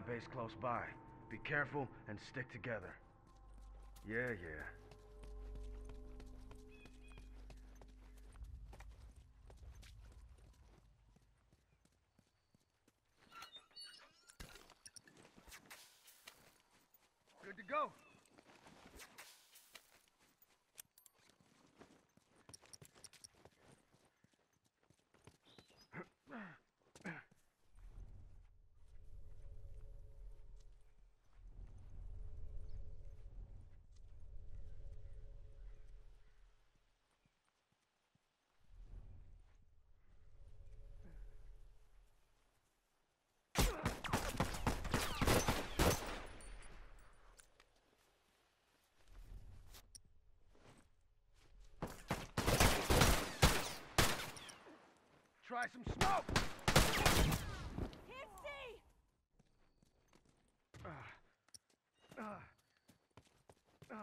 supply base close by. Be careful and stick together. Yeah, yeah. Good to go. Try some smoke! Can't see! Uh, uh, uh.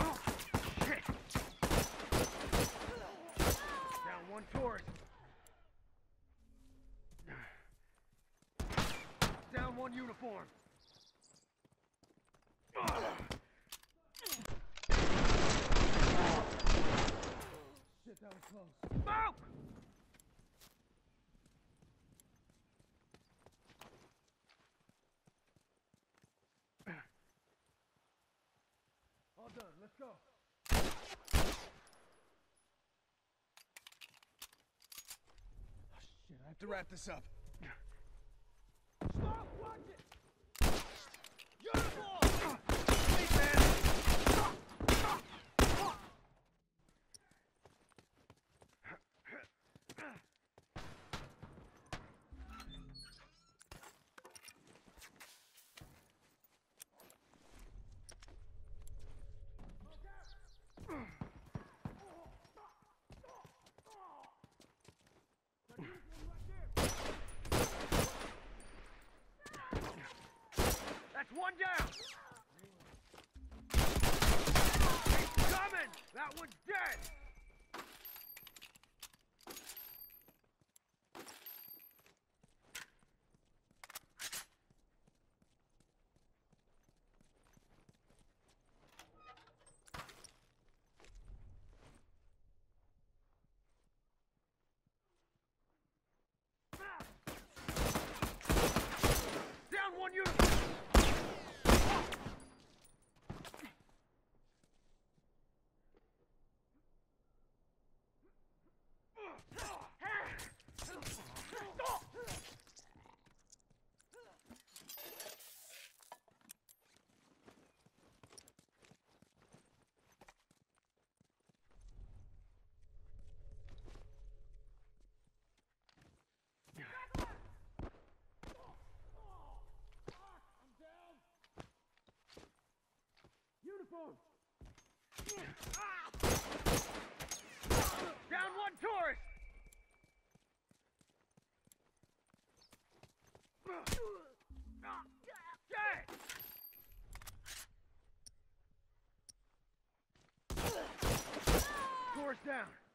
Oh, shit! Down one tourist. One uniform. Shit, that was close. Smoke! All done, let's go. Oh, shit, I have to wrap this up. Watch it! Uniform! Wait, man! That's one down! He's coming! That one's dead! Down one unit! Uniform! Down one tourist! Down!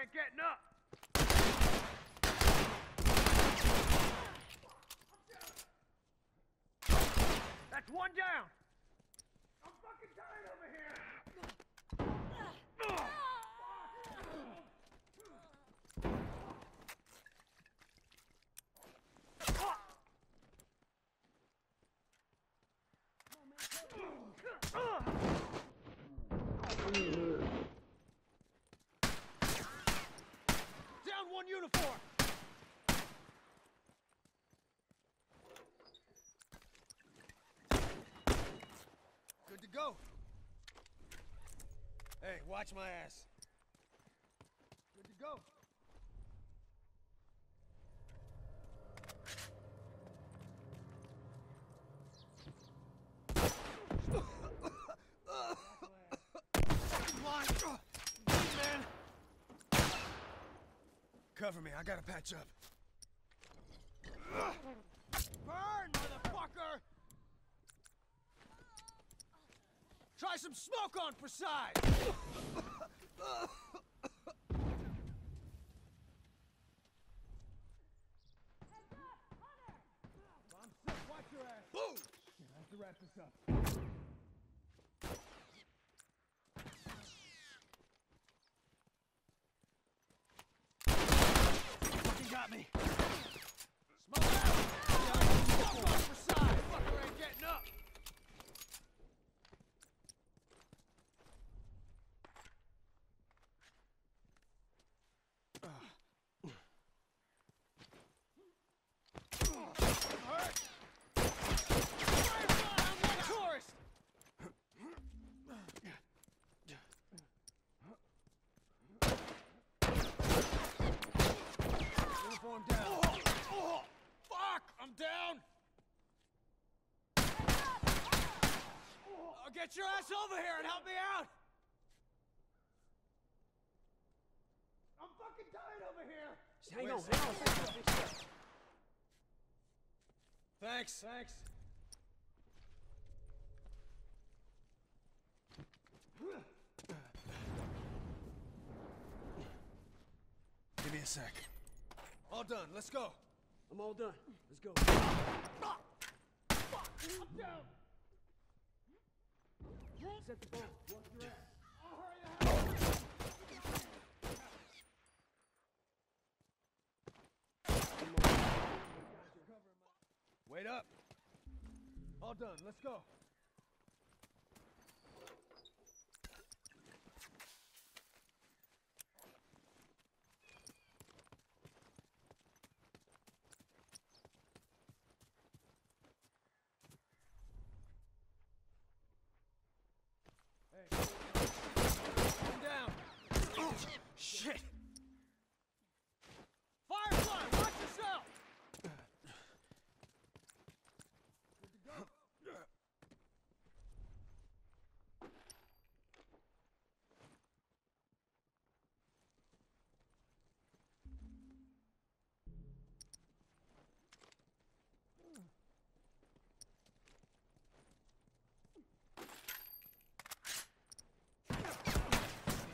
Ain't getting up! That's one down! I'm fucking tired over here! Down watch my ass. Good to go. Cover me, I gotta patch up. Some smoke on for size! I'm sick, watch your ass! Boom! I have to wrap this up. Fucking got me! Smoke out! Smoke on for size! Fucker ain't getting up! Hurt! Firefly, I'm not a tourist! Uniform down. Oh, fuck! I'm down! Oh, get your ass over here and help me out! I'm fucking dying over here! Hang Wait on, hang on. Thanks, thanks. Give me a sec. All done, let's go. I'm all done. Let's go. I'm down! Set the ball. Watch your ass. Wait up. All done, let's go. Hey. Calm down. Oh, shit. Firefly, watch yourself.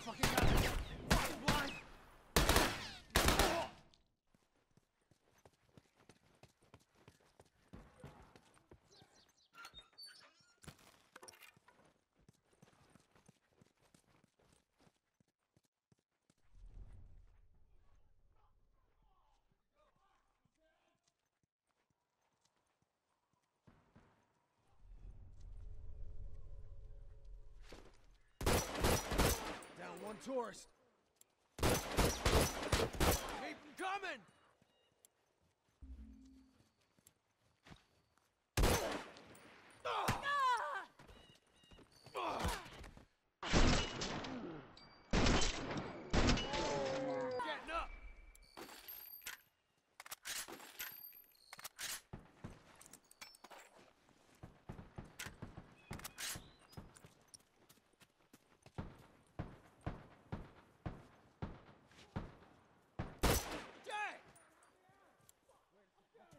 Fucking got it. Fucking blind. Oh. Down one tourist. Keep coming! Getting up!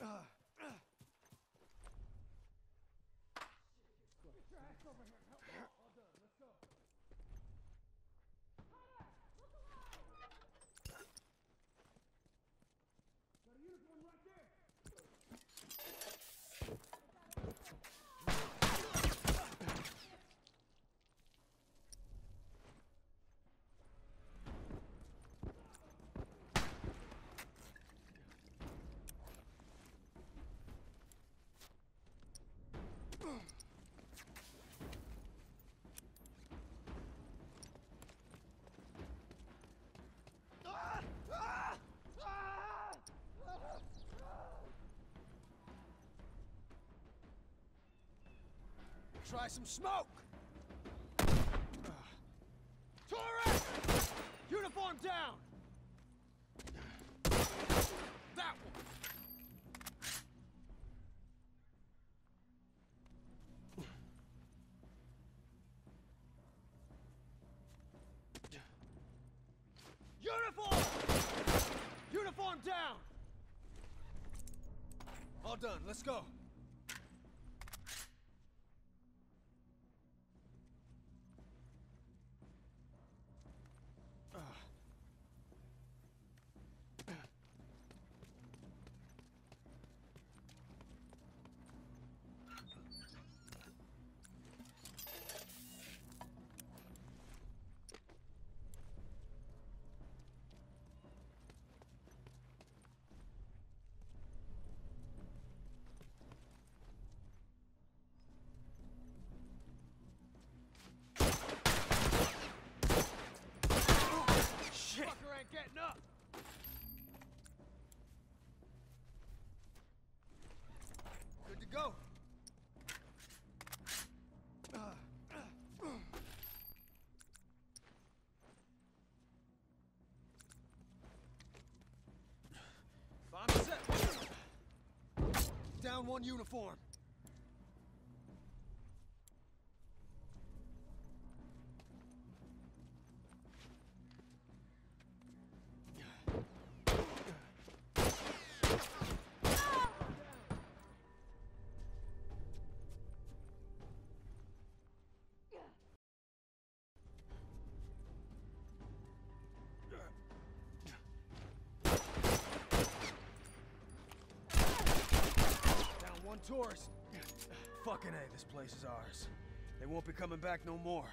Dang! Try some smoke! Tourist! Uniform down! That one! Uniform! Arm down! All done, let's go. Shit! Fucker ain't getting up! Good to go. Final set. Down uniform. Tourist. Fucking A, this place is ours. They won't be coming back no more.